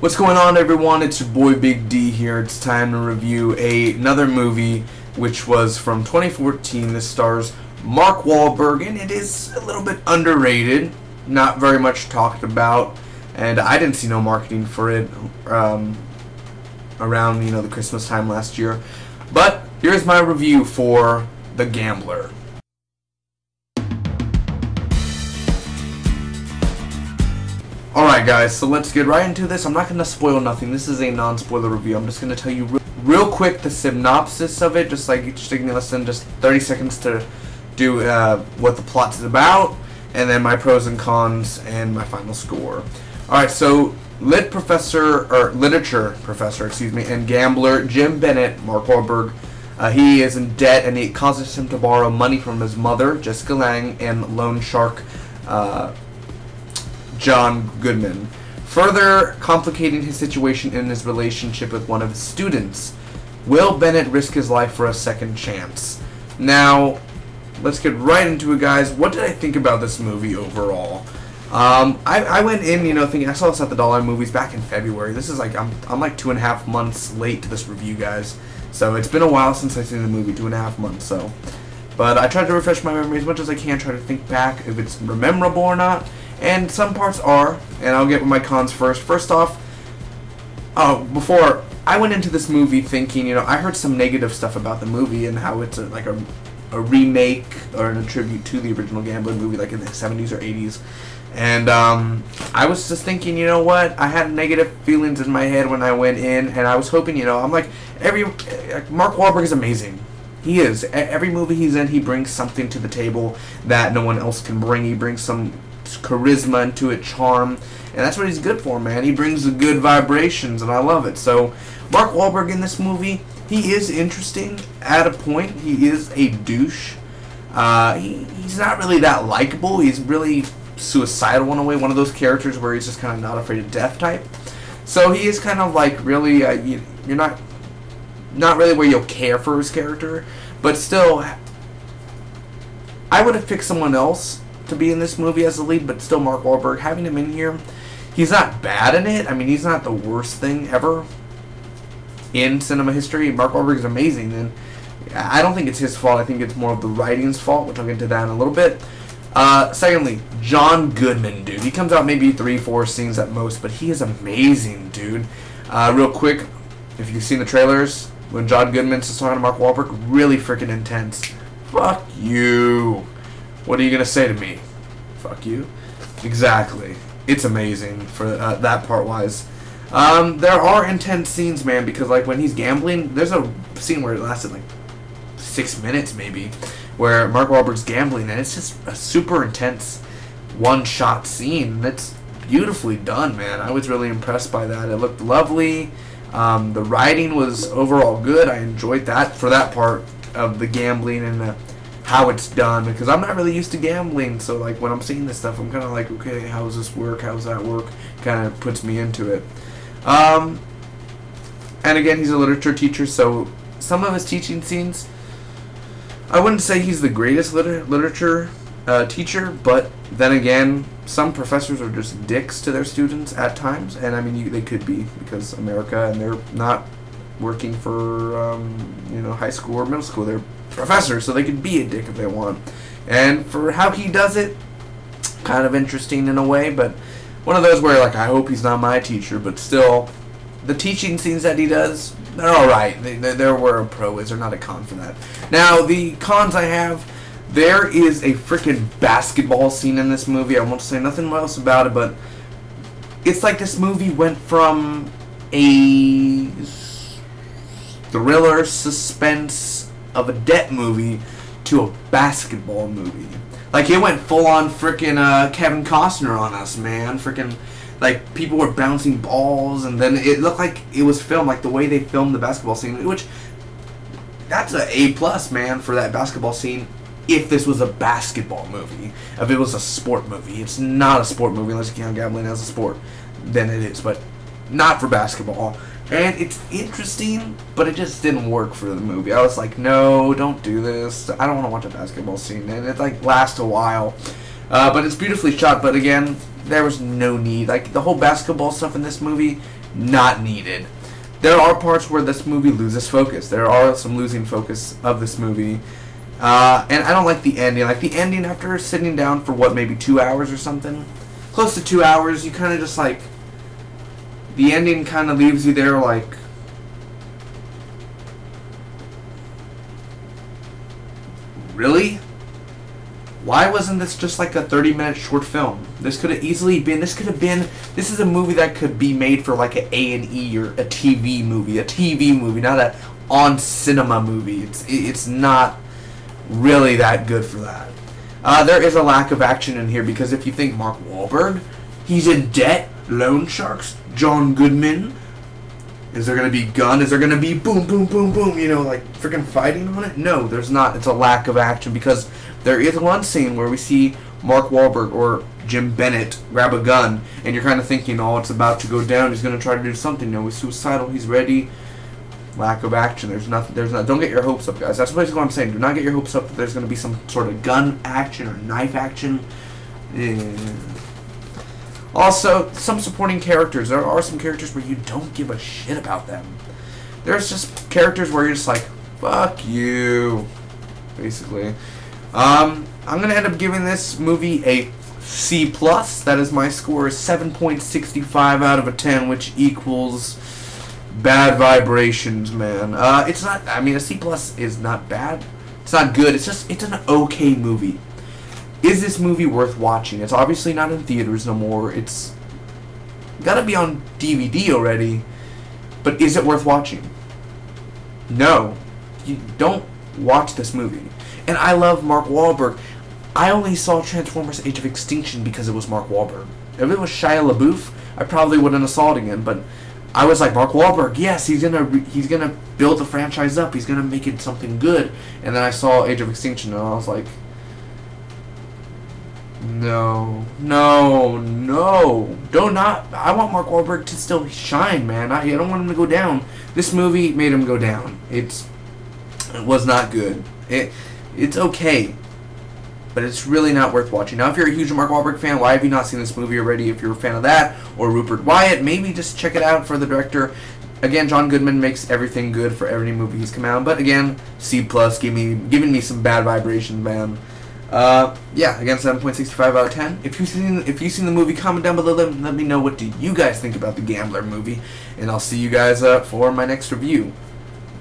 What's going on, everyone? It's your boy Big D here. It's time to review a, another movie, which was from 2014. This stars Mark Wahlberg, and it is a little bit underrated, not very much talked about, and I didn't see no marketing for it um, around you know the Christmas time last year. But here's my review for The Gambler. Guys, so let's get right into this. I'm not going to spoil nothing. This is a non-spoiler review. I'm just going to tell you real, real quick the synopsis of it, just like taking less than just 30 seconds to do uh, what the plot is about, and then my pros and cons and my final score. Alright, so lit professor, or literature professor, excuse me, and gambler Jim Bennett, Mark Wahlberg, uh, he is in debt and it causes him to borrow money from his mother, Jessica Lange, and loan shark uh, John Goodman, further complicating his situation in his relationship with one of his students. Will Bennett risk his life for a second chance? Now, let's get right into it, guys. What did I think about this movie overall? Um, I, I went in, you know, thinking I saw this at the Dollar Movies back in February. This is like I'm I'm like two and a half months late to this review, guys. So it's been a while since I've seen the movie, two and a half months. So, but I tried to refresh my memory as much as I can, try to think back if it's memorable or not and some parts are, and I'll get with my cons first. First off, oh, before I went into this movie thinking, you know, I heard some negative stuff about the movie and how it's a, like a, a remake or an tribute to the original Gambling movie, like in the 70s or 80s. And um, I was just thinking, you know what? I had negative feelings in my head when I went in, and I was hoping, you know, I'm like, every Mark Wahlberg is amazing. He is. Every movie he's in, he brings something to the table that no one else can bring. He brings some charisma into it, charm, and that's what he's good for, man. He brings the good vibrations, and I love it. So, Mark Wahlberg in this movie, he is interesting at a point. He is a douche. Uh, he, he's not really that likable. He's really suicidal in a way. One of those characters where he's just kind of not afraid of death type. So he is kind of like really, uh, you, you're not, not really where you'll care for his character, but still, I would have picked someone else to be in this movie as the lead, but still Mark Wahlberg, having him in here, he's not bad in it. I mean, he's not the worst thing ever in cinema history. Mark Wahlberg is amazing, and I don't think it's his fault. I think it's more of the writing's fault, which I'll get to that in a little bit. Uh, secondly, John Goodman, dude. He comes out maybe three, four scenes at most, but he is amazing, dude. Uh, real quick, if you've seen the trailers, when John Goodman's talking to Mark Wahlberg, really freaking intense. Fuck you. What are you going to say to me? Fuck you. Exactly. It's amazing for uh, that part wise. Um, there are intense scenes, man, because like when he's gambling, there's a scene where it lasted like six minutes maybe, where Mark Wahlberg's gambling, and it's just a super intense one-shot scene. It's beautifully done, man. I was really impressed by that. It looked lovely. Um, the writing was overall good. I enjoyed that for that part of the gambling and the how it's done because I'm not really used to gambling. So like when I'm seeing this stuff, I'm kind of like, okay, how does this work? How does that work? Kind of puts me into it. Um, and again, he's a literature teacher, so some of his teaching scenes, I wouldn't say he's the greatest liter literature uh, teacher, but then again, some professors are just dicks to their students at times, and I mean, you, they could be because America, and they're not working for um, you know high school or middle school. They're professors, so they can be a dick if they want. And for how he does it, kind of interesting in a way, but one of those where like I hope he's not my teacher, but still, the teaching scenes that he does, they're all right. They, they, they're where a pro is. They're not a con for that. Now the cons I have. There is a freaking basketball scene in this movie. I won't say nothing else about it, but it's like this movie went from a thriller suspense of a debt movie to a basketball movie. Like it went full on freaking uh, Kevin Costner on us, man. Freaking like people were bouncing balls, and then it looked like it was filmed like the way they filmed the basketball scene, which that's a A plus, man, for that basketball scene. If this was a basketball movie, if it was a sport movie, it's not a sport movie unless you count gambling as a sport. Then it is, but not for basketball. And it's interesting, but it just didn't work for the movie. I was like, no, don't do this. I don't want to watch a basketball scene. And it like lasts a while. Uh, but it's beautifully shot. But again, there was no need. Like the whole basketball stuff in this movie, not needed. There are parts where this movie loses focus. There are some losing focus of this movie. Uh, and I don't like the ending. Like the ending after sitting down for what, maybe two hours or something? Close to two hours, you kind of just like. The ending kind of leaves you there like. Really? Why wasn't this just like a 30 minute short film? This could have easily been, this could have been, this is a movie that could be made for like an A&E or a TV movie. A TV movie, not a on cinema movie. It's, it's not really that good for that. Uh, there is a lack of action in here because if you think Mark Wahlberg, he's in debt, loan sharks, John Goodman. Is there going to be gun? Is there going to be boom, boom, boom, boom, you know, like freaking fighting on it? No, there's not. It's a lack of action because there is one scene where we see Mark Wahlberg or Jim Bennett grab a gun and you're kind of thinking, oh, it's about to go down. He's going to try to do something. No, he's suicidal. He's ready lack of action. There's nothing. There's not. Don't get your hopes up, guys. That's basically what I'm saying. Do not get your hopes up that there's going to be some sort of gun action or knife action. Yeah. Also, some supporting characters. There are some characters where you don't give a shit about them. There's just characters where you're just like, fuck you, basically. Um, I'm gonna end up giving this movie a C plus. That is my score, 7.65 out of a 10, which equals bad vibrations, man. Uh, it's not. I mean, a C plus is not bad. It's not good. It's just it's an okay movie. Is this movie worth watching? It's obviously not in theaters no more. It's gotta be on DVD already. But is it worth watching? No. You don't watch this movie. And I love Mark Wahlberg. I only saw Transformers Age of Extinction because it was Mark Wahlberg. If it was Shia LaBeouf, I probably wouldn't have saw it again, but I was like Mark Wahlberg. Yes, he's gonna he's gonna build the franchise up. He's gonna make it something good. And then I saw Age of Extinction, and I was like, no, no, no, do not. Not. I want Mark Wahlberg to still shine, man. I, I don't want him to go down. This movie made him go down. It's it was not good. It it's okay but it's really not worth watching. Now, if you're a huge Mark Wahlberg fan, why have you not seen this movie already? If you're a fan of that, or Rupert Wyatt, maybe just check it out for the director. Again, John Goodman makes everything good for every movie he's come out. But again, C plus, give me giving me some bad vibrations, man. Uh, yeah, again, 7.65 out of 10. If you've seen if you've seen the movie, comment down below. Let, let me know what do you guys think about the Gambler movie, and I'll see you guys uh, for my next review.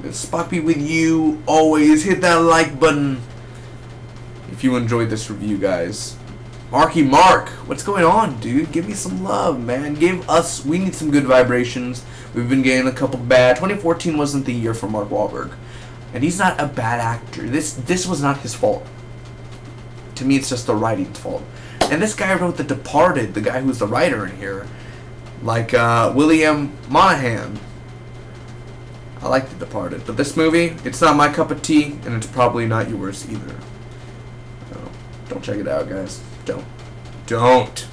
Spock with you. Always hit that like button if you enjoyed this review, guys. Marky Mark, what's going on, dude? Give me some love, man. Give us, we need some good vibrations. We've been getting a couple bad. 2014 wasn't the year for Mark Wahlberg. And he's not a bad actor. This this was not his fault. To me, it's just the writing's fault. And this guy wrote The Departed, the guy who's the writer in here. Like uh, William Monahan. I like The Departed. But this movie, it's not my cup of tea, and it's probably not yours either. Don't check it out, guys. Don't. Don't.